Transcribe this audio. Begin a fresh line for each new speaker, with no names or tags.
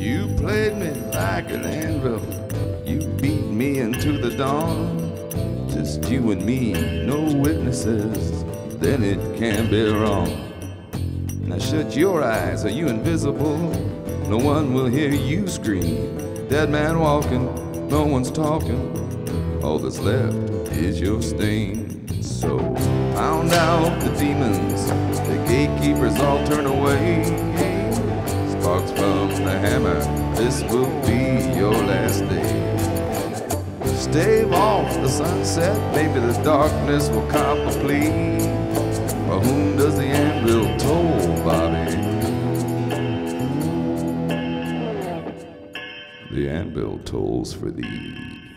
You played me like an anvil. You beat me into the dawn. Just you and me, no witnesses. Then it can't be wrong. Now shut your eyes, are you invisible? No one will hear you scream. Dead man walking, no one's talking. All that's left is your stain. So pound out the demons, the gatekeepers all turn away. The hammer, this will be your last day. Stave off the sunset, maybe the darkness will cop a plea. For whom does the anvil toll, Bobby? The anvil tolls for thee.